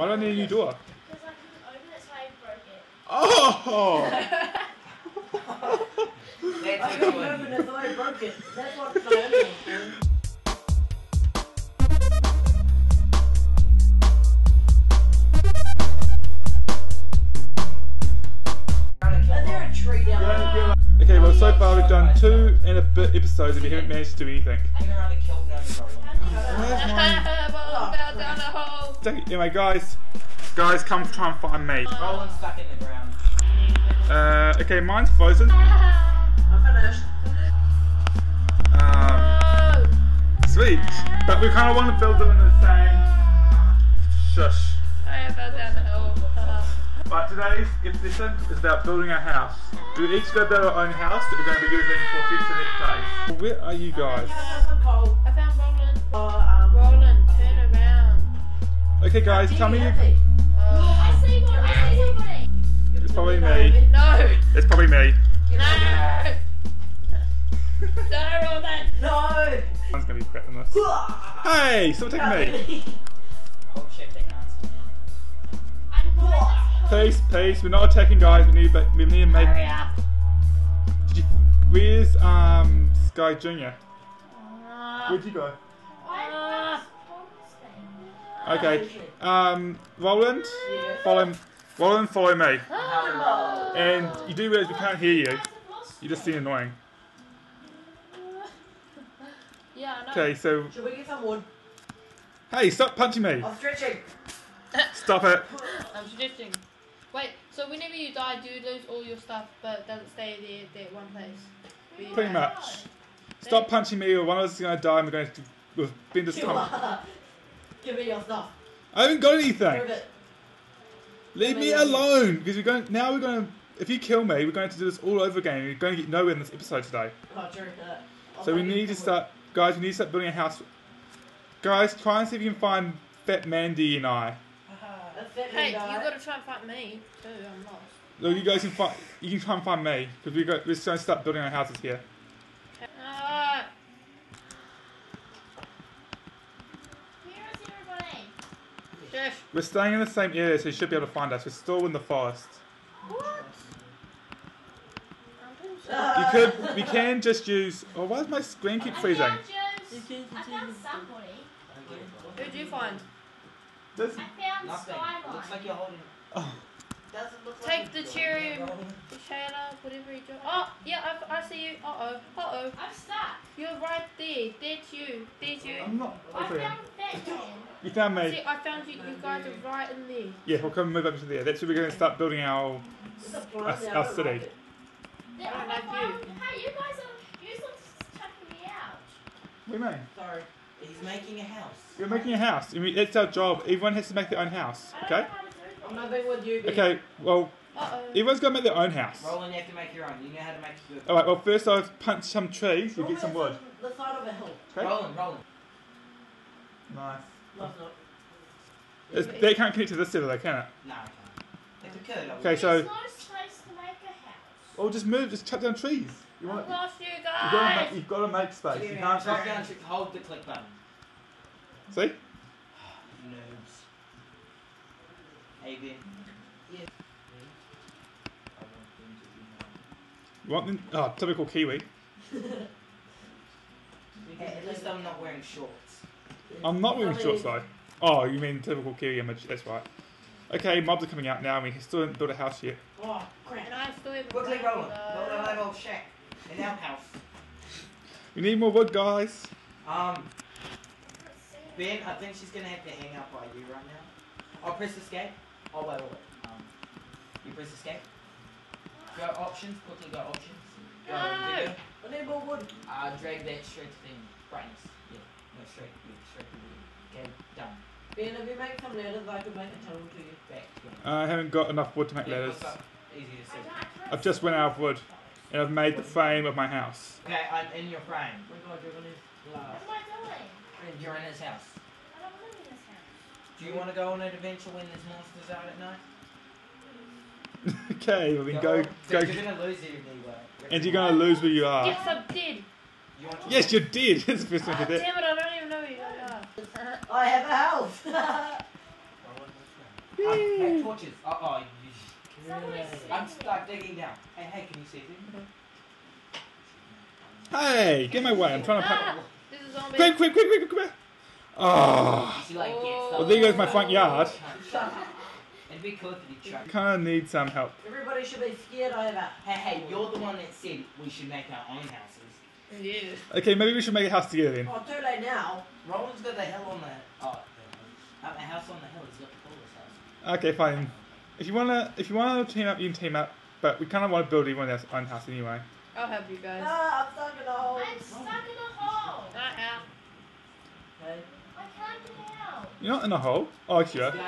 Why do I need a new door? Because I couldn't open it, so I broke it. Oh! That's I what couldn't open it, so I broke it. That's what Naomi was doing. Trying to kill Is there a Bob. tree down there? Okay, well, so far we've done two and a bit episodes and we haven't managed to do anything. I'm gonna run a kill down the road. Where's mine? Ball fell down the hole. Anyway, guys, guys, come try and find me. Roland's stuck in the ground. Uh, okay, mine's frozen. I'm finished. Um, sweet. But we kind of want to build them in the same. Shush. I fell down the hole. But today's episode is about building a house. We each go build our own house that we're going to be using for future next days. Where are you guys? Um, Roland, turn around. Okay, guys, tell me. Happy. Oh. see one, I see somebody. It's probably me. No! It's probably me. No! no, Roland! No! Mine's going to be crap in this. Hey, stop taking me. Oh shit, they can't see. I'm going Peace, peace. We're not attacking, guys. We need, we need to make. Hurry up! Did you, where's um Sky Junior? Ah. Where'd you go? Ah. Okay. Um, Roland, Yeah. follow. Roland, follow me. And you do realize we can't hear you. You just seem annoying. Yeah, Okay, so Should we get some wood? hey, stop punching me. I'm stretching. Stop it. I'm stretching. Wait, so whenever you die, do you lose all your stuff, but doesn't stay there, there one place? Pretty much. Stop punching me, or one of us is gonna die, and we're going to we've been this time. Give me your stuff. I haven't got anything. Prove it. Leave me alone, because we're going now. We're going. to If you kill me, we're going to do this all over again. We're going to get nowhere in this episode today. Oh, true. I'll So we make need to some start, guys. We need to start building a house. Guys, try and see if you can find Fat Mandy and I. wood. That's it, Hey, you die. gotta try and find me too. I'm lost. Look, you guys can find. You can try and find me because we got. We're going to start building our houses here. Ah, Where is everybody? Shush. We're staying in the same area, so you should be able to find us. We're still in the forest. What? I'm doing so- You could. We can just use. Oh, why does my screen keep freezing? I found Joe's- somebody. Who'd you find? This. I found Nothing. Skyline. Looks like you're holding. Oh, Doesn't look Take like the it's cherry the shayla, whatever you do. Oh, yeah, I, I see you. Uh oh, uh oh. I'm stuck. You're right there. That's you. There's you. I'm not. I Okay. found Batman. You found me. See, I found you. You guys are right in there. Yeah, we'll come and move up to there. That's where we're going to start building our. It's a plant, Us- yeah, I us don't city. like it. Yeah, I like you. Hey, you guys are useless chucking me out. What do you mean? Sorry. He's making a house. You're making a house. I mean, it's our job. Everyone has to make their own house. I don't Okay. Know how to do I'm this. moving with you. B. Okay. Well, Uh oh. everyone's got to make their own house. Roland, you have to make your own. You know how to make your. All right. Well, first I'll punch some trees. We'll get some wood. The side of a hill. Okay. Roland, Roland. Nice. No, not. It's, they can't connect to this server, though, can it? No, I can't. If we could, I would. Okay, so There's no space to make a house. well, just move. Just cut down trees. You want? I lost you You've got to guys. make. You've got to make space. You can't. Drop down, to hold the click button. See? Noobs. Hey, Ben. Yes. I want them to be mine. You want them? Oh, typical Kiwi. Hey, at least I'm not wearing shorts. I'm not wearing Lovely. shorts though. Oh, you mean typical Kiwi image? That's right. Okay, mobs are coming out now. and We still haven't built a house yet. Oh, crap. And I still haven't Quickly, done Roland. Build a uh, little shack in our house. We need more wood, guys. Um, Ben, I think she's gonna have to hang up by you right now. I'll press escape. Oh wait, wait, wait. Um, you press escape. Go options. Quickly go options. Go No. video. I need more wood. Uh, drag that straight to the brightness. Yeah, no straight. Yeah, straight to the. Okay, done. Ben, if you make some ladders, I could make a tunnel to you. Back. Yeah. I haven't got enough wood to make Yeah, ladders. Easy to see. I've just run out of wood, and I've made the frame of my house. Okay, I'm in your frame. Oh my god, you're gonna laugh. What am I doing? You're in his house. I don't live in this house. Do you want to go on an adventure when there's monsters out at night? okay, well then Yeah, go, or- go, You're gonna lose it anyway. and you're gonna lose where you are. Yes, I'm dead. You want to Yes, you're dead. That's the first Ah, thing I damn did. it, I don't even know where you are. I have a house. Roland, what's torches. Uh oh. I'm sitting stuck digging down. Hey, hey, can you see me? Hey, get my way. I'm trying to. Ah, this is zombie. Quick, quick, quick, quick, quick, quick. Oh. You like, get stuff. Well, there goes my front yard. It'd be cool if you tried. Kind of need some help. Everybody should be scared over. Hey, hey, you're the one that said we should make our own houses. Yeah. Okay, maybe we should make a house together then. Oh, too late now. Roland's got the hill on the. Oh, the, uh, the house on the hill. He's got the coolest house. Okay, fine. If you wanna, if you wanna team up, you can team up. But we kind of want to build everyone else's own house anyway. I'll help you guys. Ah, I'm stuck in a hole. I'm stuck in a hole. Not out. Okay. I can't get out. You're not in a hole. Oh, sure. Yeah, I can't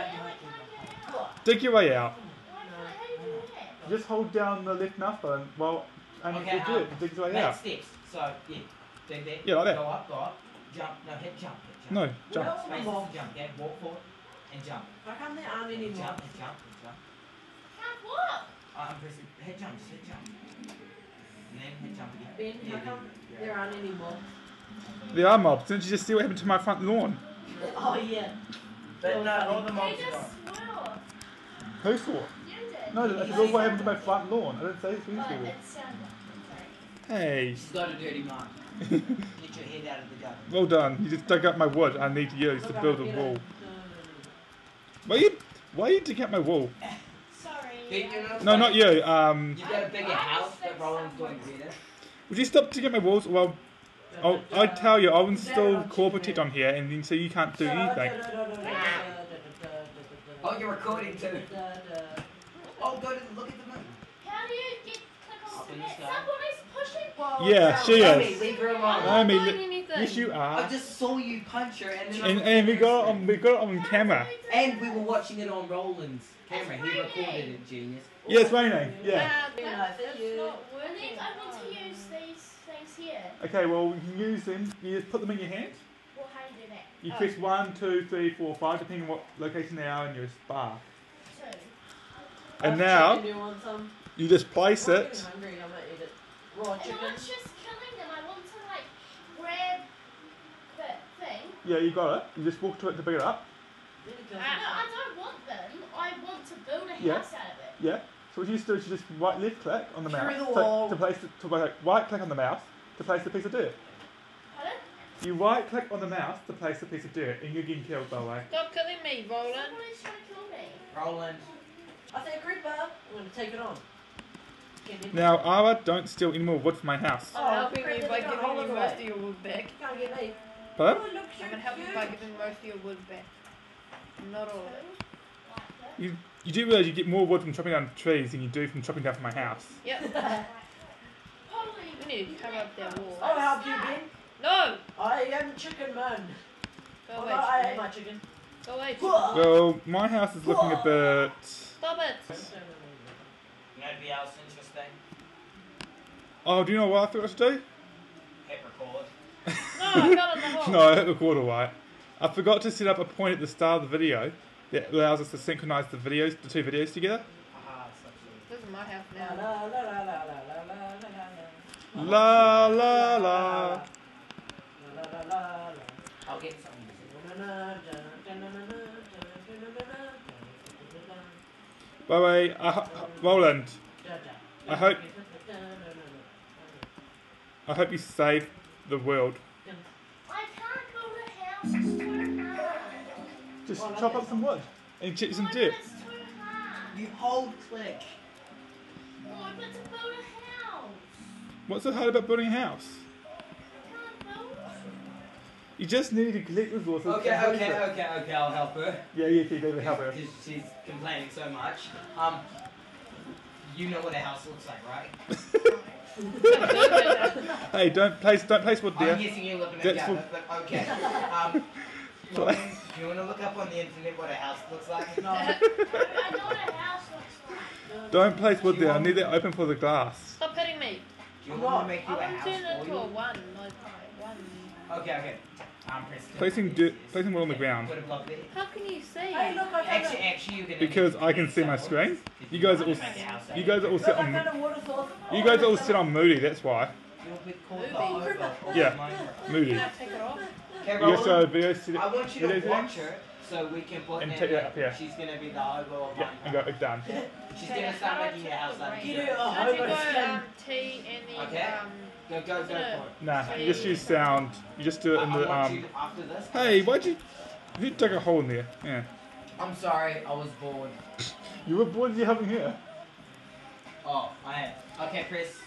get out. Dig your way out. Why can't how do you do that? Just hold down the left mouse button. Well, and Okay, you do um, it. Dig your way Make out. steps. So, yeah. Dig that. Yeah, like that. Go up, go up. Jump. No, hit jump. Hit jump. No, jump. Well, Space is jump. Yeah, walk forward and jump. How come there aren't any And more? jump and jump and jump. Can't walk. Uh, I'm pressing. Hit jump. Just hit jump. And then hit jump again. Ben, Yeah, how come yeah. there aren't any more? There are mobs. Didn't you just see what happened to my front lawn? Oh, yeah. But no, all the They mobs are just gone. swore. Who saw? You did. No, that's all what happened to my front lawn. I didn't say who But saw. it sounded. Hey, She's got a dirty mind. Get your head out of the gutter. well done. You just dug up my wood. I need to use to build a wall. No, no, Why you? Why you dig up my wall? Sorry. Big, you know, No, not you. Um, You've got a bigger house that Roland's doing better. would you stop digging up my walls? Well, i I tell you, I installed Corporate on here, and so you can't do anything. Oh, you're recording too. Oh, go to look at the moon. How do you get click on the Someone is pushing. Well, yeah, she is. Leave her alone. I mean, yes, you are. I just saw you punch her, and then and, and we got it on we got it on camera. And we were watching it on Roland's camera. He recorded it, genius. Yeah, it's raining. Yeah. Uh, that's not worth it. I want to use these things here. Okay, well you can use them. You just put them in your hand. Well, how do you do that? You Oh. press one, two, three, four, five, depending on what location they are in your spa. Two. And I've now chicken, you you just place I'm it. getting hungry, I might eat it. Raw chicken. I'm not just killing them. I want to like grab the thing. Yeah, you got it. You just walk to it to pick it up. Let me No. I don't want them. I want to build a house Yeah. out of it. Yeah. So what you just do is you just right left click on the Through mouse the to- wall. to, place it, to like, right click on the mouse to place the piece of dirt. Pardon? You right click on the mouse to place the piece of dirt, and you're getting killed by the way. Stop killing me, Roland. Somebody's trying to kill me. Roland. I say creeper. I'm gonna take it on. Now, Ara, don't steal any more wood from my house. Oh, I'm Oh, helping crap, you they by got giving you of the most of your wood back. You can't get me. Pardon? Oh, look, I'm gonna help you by giving most of your wood back. Not all of it. You you do realize you get more wood from chopping down trees than you do from chopping down from my house. Yep. Probably. We need to cover up their wall. I'll help you, Ben. No! I am chicken man. Go Oh, away, no, I ate chicken. my chicken. Go away, chicken. Well, my house is looking a bit. Stop it! Maybe else interesting. Oh, do you know what I forgot to do? Hit record. No, I got in the hole. No, I hit record alright. I forgot to set up a point at the start of the video that allows us to synchronize the videos, the two videos together. Haha, such a. This is my house La now. la la la La la la. By the way, I, Roland, I hope I hope you save the world. Just oh, chop up some wood and get some dip. You hold click. Oh, What's so hard about building a house? I can't build it. You just need to collect resources. Okay, and host okay, okay, okay, I'll help her. Yeah, yeah, okay, go help her. Because she's complaining so much. Um, you know what a house looks like, right? Hey, don't place, don't place wood I'm there. guessing you're looking at That's yeah, but, but okay. Um, Play- you want to look up on the internet what a house looks like? No. I know what a house looks like. Don't place wood there. I need that open for the glass. Stop hitting me. Do you want to make you I a want to house turn it for into a one, like one. Okay, okay. Um, press Placing dirt, placing wood on the ground. Put a block there. How can you see? Hey, look, I found Actually, a, actually, you can. Because I can see my screen. You guys are all, you guys are all look, I on, found a water source. you guys are all set on Moody. That's why. You'll be called Movie. the overlord Yeah. Minecraft. Moody. Can I take it off? Okay, You guys Roland, saw video, I want you video to watch settings? Her So we can put And in take that that up here. she's gonna be the hobo of Yeah, mine. and go done. She's Okay, gonna start making do your house like You you. do a How do you hobo go skin. um, T and the Okay. um? Go go go No. for it. Nah, you just use sound. You just do it I, in the um. after this. Hey, why'd you? You dug a hole in there. Yeah. I'm sorry, I was bored. You were born you having here. Oh, I am. Okay, Chris.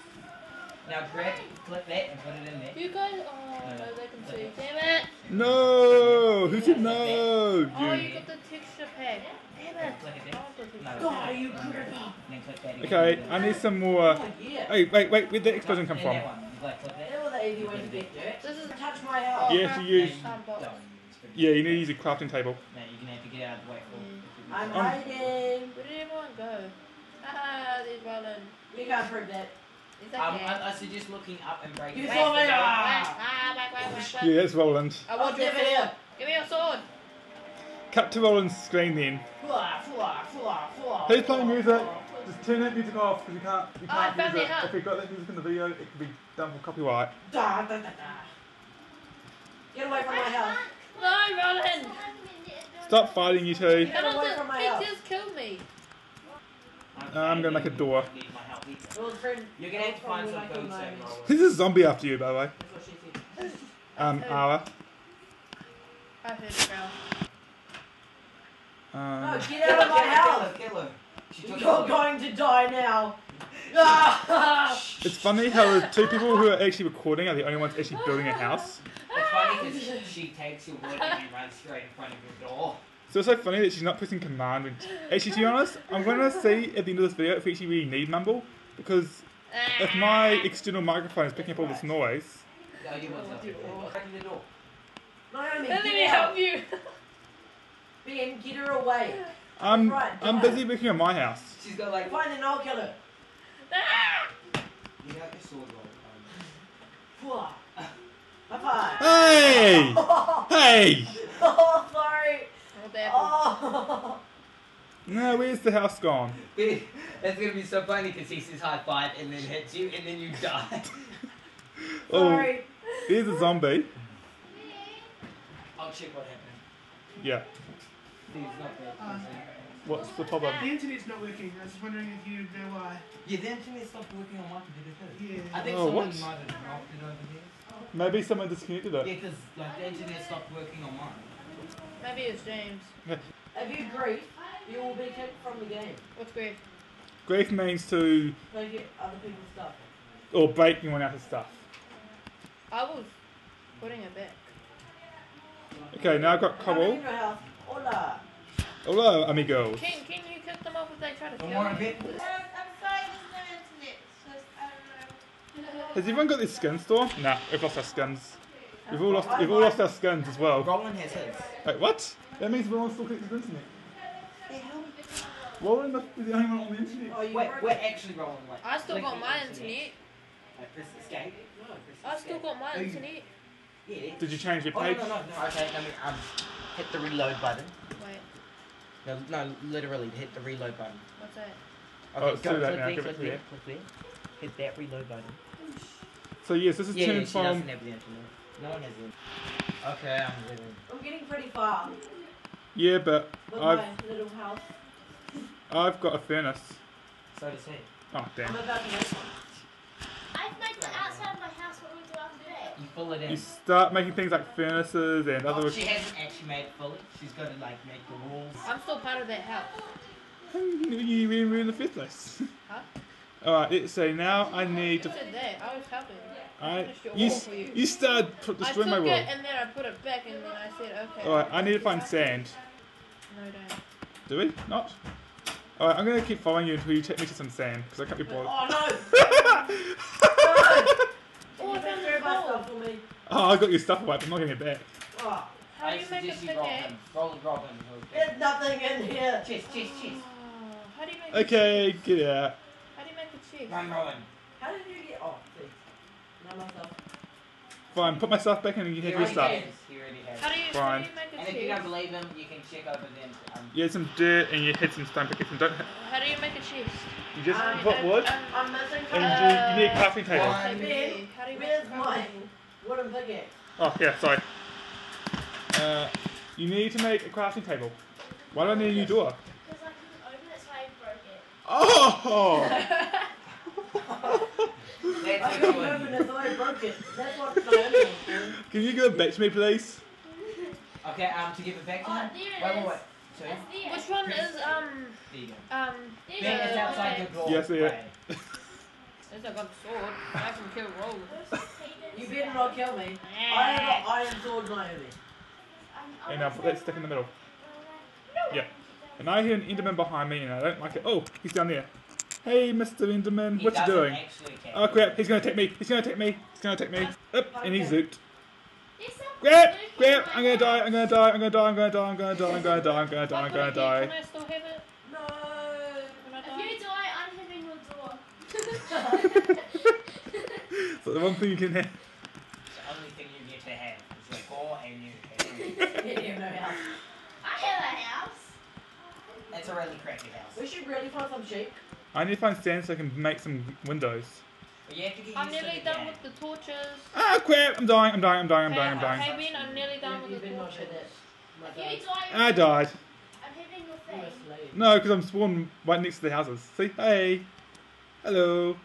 Now grab, click that and put it in there. You guys, oh no, they can see. Damn it! No. Who said no? Oh, You. you got the texture pack. Damn it! Click it I there. the texture No. God, you creeper. Then click that again. Okay, I need some more. Hey, wait, wait. Where'd the explosion come from? that one. You like click that? That was an easy way to get dirt. This is Touch my house. Yeah. Yes, you use- box. Don't. It's pretty- Yeah, you need to use a crafting table. No, you're gonna have to get out of the way for I'm hiding. Where did everyone go? Ah, there's Roland. You can't prove that. Is that Um. I, I suggest looking up and breaking. You saw me. door. Ah. Ah, back, back, back, back. Yeah, it's Roland. I I'll want give your it sword. here. Give me your sword. Cut to Roland's screen then. Who's playing flah, music? flah. Just turn that music off because you can't. You Oh, I can't found use it, it. huh? If we got that music in the video, it could be done for copyright. Da, da, da, da. Get away from my house. No, Roland. Stop fighting, you two. Get Roland away just, from my he house. just killed me. I'm gonna make a door. Need my help either. Well, friend, You're gonna have to find some food a soon, knife. Roland. There's a zombie after you, by the way. That's what. Um, Ara. I heard it, girl. No, Um, get out of my house. Kill her, kill her. You're going to die now. It's funny how the two people who are actually recording are the only ones actually building a house. It's funny because she takes your wood and then runs straight in front of your door. So it's so funny that she's not pressing command. When actually, to be honest, I'm gonna see at the end of this video if we actually really need mumble because if my external microphone is picking up all this noise, No, you won't help her. Open the door. Naomi, Let me help you. Ben, get her away. I'm Right, I'm die. busy working on my house. She's got like. Fine, then I'll kill her. Ah! You got your sword, Roland. Um. Flah. High five. Hey, hey! sorry. Oh. Oh. No, where's the house gone? It's gonna be so funny because he says high five and then hits you and then you die. Oh, Sorry. there's a zombie. I'll check what happened. Yeah. He's not there. Uh, What's the problem? The internet's not working. I was just wondering if you know why. Yeah, the internet stopped working on my computer too. Yeah. I think Oh, someone what? might have dropped it over there. Maybe someone disconnected it. Yeah, because like the internet stopped working on mine. Maybe it's James. If you grief, you will be kicked from the game. What's grief? Grief means to They get other people's stuff. or break anyone else's stuff. I was putting it back. Okay, now I've got Come cobble. in your house. Hola. Hello, amigos. Can, can you kick them off if they try to Don't kill worry, me? Vic. I'm sorry, there's no internet, so I don't know. Has everyone got their skin store? Nah, we've lost our skins. We've all lost. We've all lost our skins as well. Roland has his. Wait, what? That means we're all still connected to the internet. Roland must be the only one on the internet. Oh, you Wait, we're actually rolling like. I still got my internet. I press escape. No, press I still got my you- internet. Yeah. Did you change your Oh no page? no no no. Okay, let me um hit the reload button. Wait, No no literally hit the reload button. what's that? Oh, it's go, too late click now, there, give it click to there, click there. Hit that reload button. So yes, this is Yeah, yeah, turned she from. doesn't have the internet. No one has the. Okay, I'm living. I'm getting pretty far Yeah, but with I've my little house. I've got a furnace. So does he. Oh I'm damn! about to make one. I've made the outside of my house what we do after that. You fill it in. You start making things like furnaces and Oh, other. she hasn't actually made it fully. She's got to like make the walls. I'm still part of that house. You you were in the first place. Huh? Alright, let's. Now I need to. I was helping. I finished your you wall s- for you. you started pr- I took my it wall. and then I put it back and then I said, okay. Alright, I need to find sand. No, don't. Do we? Not? Alright, I'm gonna keep following you until you take me to some sand because I can't be bothered. Oh no! no! Oh, I You found better the my for me. oh, I got your stuff away, but I'm not getting it back. Oh, How do I you make a suggest you roll pickaxe? him. Roll roll him. there's nothing in here. Chest, chest, chest. Oh, how do you make a Okay, chest? get out. How do you make a chest? Run, Rowan. How did you get? Oh, see. Myself. Fine, put my stuff back in and you He have your stuff. He already has. How do you, how Fine. do you make a And if you don't chest? believe him, you can check over them. Um, You had some dirt and you had some stone pickaxe and don't. How do you make a chest? You just Um, put wood Um, I'm missing and something. you, you need a crafting table. One. How do how do you make Where's a my crafting? wooden pickaxe? Oh yeah, sorry. Uh, You need to make a crafting table. Why do I need a new door? Because I couldn't open it, so I broke it. Oh! That's I a couldn't good open one. it, so I broke it. That's what Naomi. Can you give it back to me, please? Okay, um, to give it back to Oh, him. Wait, wait, wait. Sorry. Which one is um There you go. um? There's Ben a is outside door. the door. Yes, yeah. Right. At least I got a sword. I can kill Roll. You better not kill me. I have an iron sword, Naomi. And now let's stick in the middle. Yeah. And I hear an Enderman behind me and I don't like it. Oh, he's down there. Hey, Mr. Enderman, He what you doing? Oh crap, he's gonna take me, he's gonna take me, he's gonna take me. Up, and he's zooped. There's some Grab, grab, I'm gonna die. I'm gonna die, I'm gonna die, I'm gonna die, I'm gonna die, I'm gonna die, I'm gonna die, I'm gonna die. Can I still have it No. If you die, I'm hitting your door. So the one thing you can have. The only thing you get to have is your core and you. You have no house. I have a house. That's a really crappy house. We should really find some sheep. I need to find sand so I can make some windows. But you have to get I'm nearly done with the torches. Ah crap, I'm dying, I'm dying, I'm dying, I'm dying, I'm dying. Hey Ben, I'm nearly done You, with you the better not torches. say that. My If you God. die, I died. I'm hitting your You're a thing. No, because I'm spawned right next to the houses. See? Hey. Hello.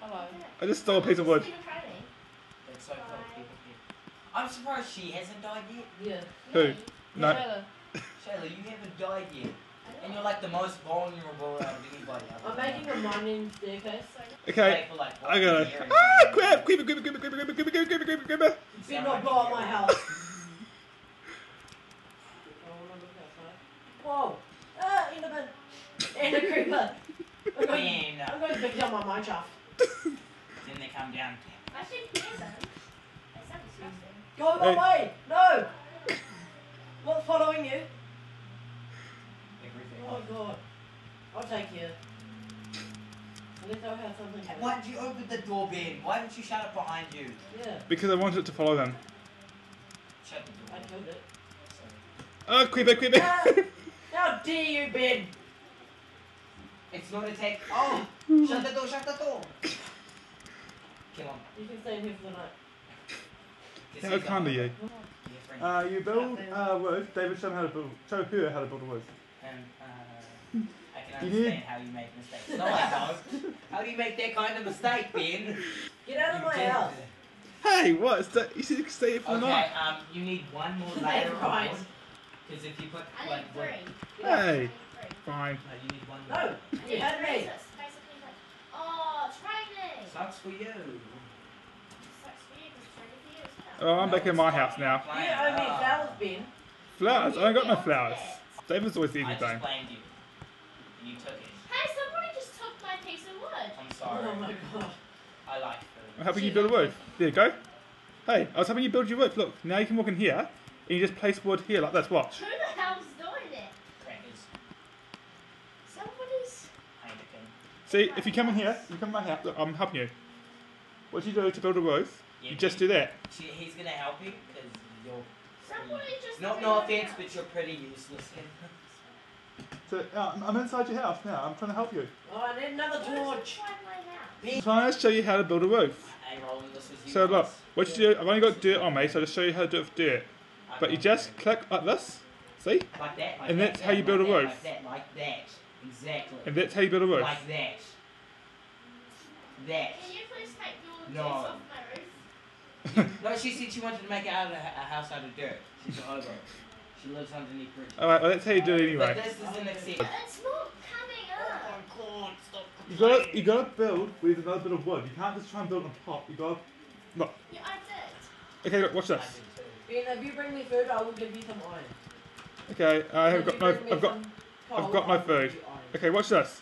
Hello. I just stole a piece of wood. Stephen Friday. It's so close, people here. I'm surprised she hasn't died yet. Yeah. Who? Me. No. Shayla. Shayla, you haven't died yet. And you're like the most vulnerable out of anybody. I'm making a mining staircase. Okay. For like I gotta. one year and- Ah, crap! Creeper, creeper, creeper, creeper, creeper, creeper, creeper, creeper, creeper. You better not blow up my house. I wanna look. Whoa! Ah, Enderman! Ender creeper! I'm going, And, uh, I'm going to pick up my mine shaft. then they come down. I should hear them. That sounds disgusting. Go my Hey. way! No! What's following you? Everything. Oh god. I'll take you. At I'll have something to Why did you open the door, Ben? Why didn't you shut it behind you? Yeah, Because I wanted it to follow them. Shut the I door. killed it. Oh, creeper, creeper. Ah, How dare you, Ben! It's not attack. Oh! shut the door, shut the door! Kill him. You can stay in here for the night. This How is kind of you. Uh, you build a roof. David, show him how to build. Show her how to build a roof. And, I can understand how you make mistakes. No, I don't. How do you make that kind of mistake, Ben? Get out of my You house! Hey, what? Sta- You should stay here for the Okay, night. um, you need one more layer of Right. wood. Because if you put I need like wood, three. Get. Hey, three. fine. no, you need one more. No! You had Three, me! so basically like, oh, training. Sucks for you. Sucks for you, 'cause training for you as well. Oh, I'm back in my house now. You owe me flowers, Ben. Flowers? I ain't got no flowers. David's always the I easy just thing. blamed you. And you took it. Hey, somebody just took my piece of wood. I'm sorry. Oh my god. I like I'm food. helping you build a roof. There you go. Hey, I was helping you build your roof. Look, now you can walk in here, and you just place wood here like this. Watch. Who the hell's doing it? Crackers. Somebody's. Heineken. See, if you come in here, you come in here. Look, I'm helping you. What do you do to build a roof? Yeah, You just do that. He's gonna help you because you're. Somebody just. No, no offense, but you're pretty useless. So uh, I'm inside your house now. I'm trying to help you. Oh, I need another What's torch. inside my house? I'm trying to show you how to build a roof. hey, Roland, this you. So look, what you do? I've only got dirt on me, so I'll just show you how to do it with dirt. But you just click like this. See? Like that. Like and that's that, how you build like a that, roof. Like that, like that. Exactly. And that's how you build a roof. Like that. That. Can you please take your No. juice off my roof? No, she said she wanted to make it out of a, a house out of dirt. She's an ogre. She lives underneath bridges. Alright, well that's how you do it But anyway. this isn't acceptable. It's not coming up. You gotta, you gotta build with another bit of wood. You can't just try and build on top. You gotta. Look. Yeah, I did. Okay, look, watch I this. Ben, if you bring me food, I will give you some iron. Okay, I have got you no. bring me I've got. some I've got no I will give food. Okay, watch this.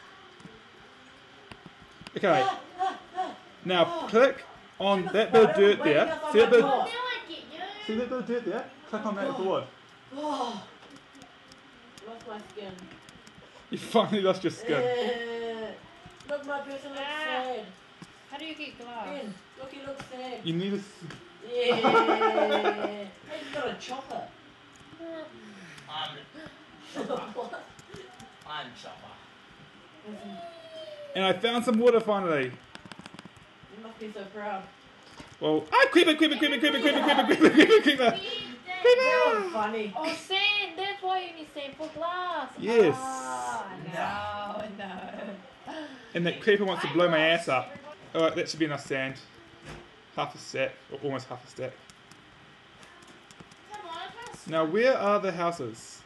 Okay, Ah, ah, ah. now click on that bit of dirt don't- there. See that bit? have Oh, Oh. now I get you. See that bit of dirt there? Click on that with the wood. Oh, lost my skin. You finally lost your skin. Eh, look, my person looks Ah. sad. How do you get glass? Ben, look, he looks sad. You need a. s- Yeah. hey, he's got a chopper. I'm, what? I'm chopper. And I found some water finally. You must be so proud. Well, ah, creeper, creeper, creeper, creeper, creeper, creeper, creeper, creeper, creeper. We That was funny. Oh, sand. That's why you need sand for glass. Yes. Ah, no, no. And that creeper wants to blow my ass up. Alright, that should be enough sand. Half a stack, or almost half a stack. Come on, I'm trying to Now, where are the houses?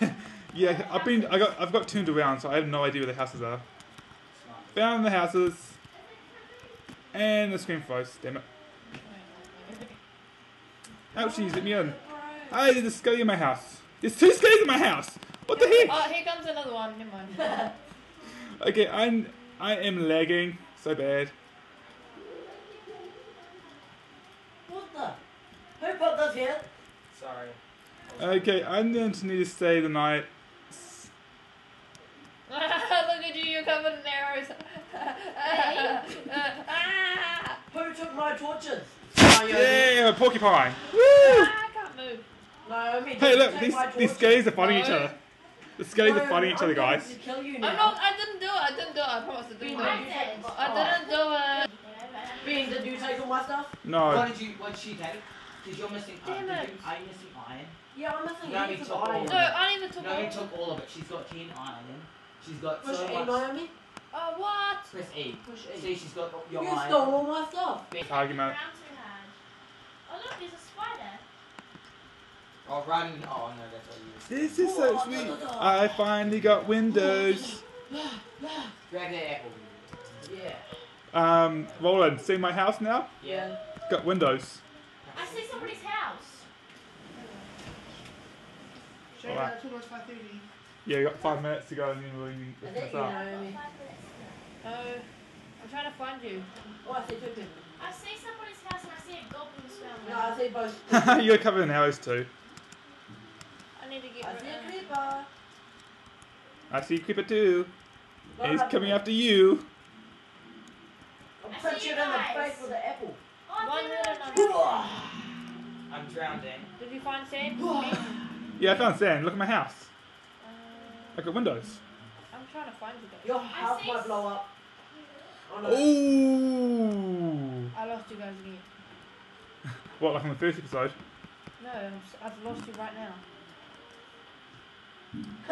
Yes. Yeah, I've been, I got, I've got turned around, so I have no idea where the houses are. Found the houses, and the screen froze. Damn it! Ouchies, let me in. Hey, there's a skelly in my house. There's two skellies in my house. What the heck? Oh, here comes another one. Never mind. Okay, I'm, I am lagging so bad. What the? Who put this here? Sorry. Okay, I'm going to need to stay the night. Look at you. You're covered in arrows. ah, Who took my torches? Naomi. Yeah, porcupine. Woo! I can't move. Naomi, Hey, look, these my these torches? skellies are fighting each other. The skellies are fighting each other, guys. kill you now. I'm not. I didn't do it. I didn't do it. I promise I didn't do it. did you take- I didn't do it. Ben, did you take all my stuff? No. What did you? What did she take? Because you're missing. Damn uh, it. did you, are you missing iron? Yeah, I'm missing Naomi took of all iron. of No, I didn't even took Naomi all. took all of it. She's got ten iron. She's got Push so E, much. Naomi. Oh, what? Press E. Push E. See, she's got your You iron. stole all my stuff. Argument. Round too hard. Oh look, there's a spider. Oh, run. Oh no, that's what you. This is so sweet. I finally got windows. Grab that apple. Yeah. Um, Roland, see my house now? Yeah. Got windows. I see somebody's house. Shane, Alright. that's almost 5.30. Yeah, you got five minutes to go and then we'll Is lift that this you, up. Naomi? No. I'm trying to find you. Oh, I see two people. I see somebody's house and I see a goblin smell. No, I see both. You're covered in arrows too. I need to get I see a creeper. I see Creeper too. Not And he's coming people. after you. I'll punch you in the face with an apple. Oh, One minute. I'm drowning. Did you find sand? Yeah, I found sand. Look at my house. Uh, I got windows. I'm trying to find you guys. Your house might blow up. Oh. Ooh. I lost you guys again. What, like on the first episode? No, I'm s- I've lost you right now.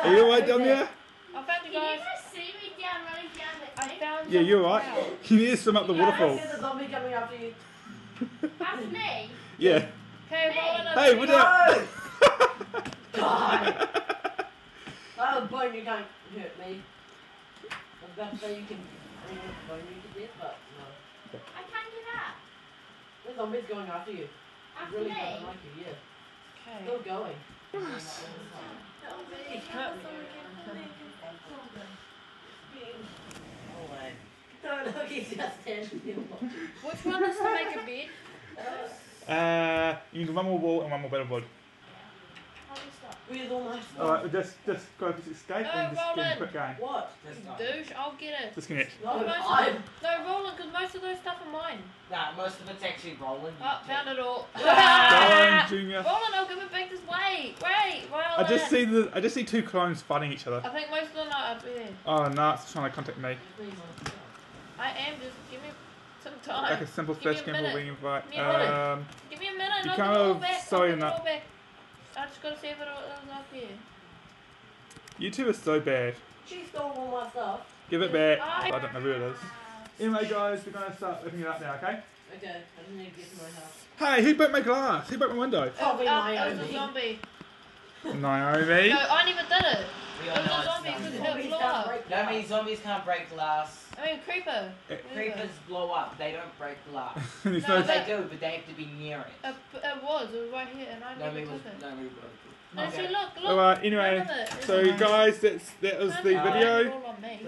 Are you alright down there? I found you guys. Can you guys. guys see me down running down the I thing? found Yeah, you. you're right. Can You need to swim up the I waterfall. see the zombie coming after you. After me. Yeah. Okay, rolling up. Hey, what up? No! God! That was bone, you can't hurt me. I was about to say you can you know, to death, but no. I can't get up. The zombie's going after you. He After really me. doesn't like you, yeah. Okay. Still going. Oh, wait. No, look, he's just standing. Which one is to make a bed? Uh, you need one more wall and one more bit of wood. How do you stop? Where's all my stuff? Alright, just just go to escape Oh, and just get a Roland. quick going. What? That's not. Douche, I'll get it. Disconnect. No, Most of I'm. No, Roland, because most of those stuff are mine. Nah, most of it's actually rolling. Oh, found it all. Go on, Junior. Roland, I'll give it back this way. Wait, Roland. I just see the I just see two clones fighting each other. I think most of them are up there. Oh no, it's trying to contact me. I am just give me some time. Like a simple Give me first a game minute. we invite. Give me a minute. Um, Give me a minute. You I'll can't give it all have back. soy I'll in give it that. all back. I just gotta see if it all is up here. you two are so bad. She stole all my stuff. Give it back. I- I don't know who it is. Anyway, guys, we're gonna start opening it up now, okay? Okay, I just need to get to my house. Hey, who broke my glass? Who broke my window? Probably it, uh, it was a zombie. Naomi. No, I never did it. We all was know a it's zombie not. because it Zombies blew can't up. break That glass. means zombies can't break glass. I mean, creeper. Eh, Creepers blow up. They don't break glass. There's No, no- they do, but they have to be near it. It, it was. It was right here, and I No, never we took was it. no, broke it. No, Okay. see, look, look. Alright, anyway, None of it. so It's- guys, that's that was the None of it. video. All on me.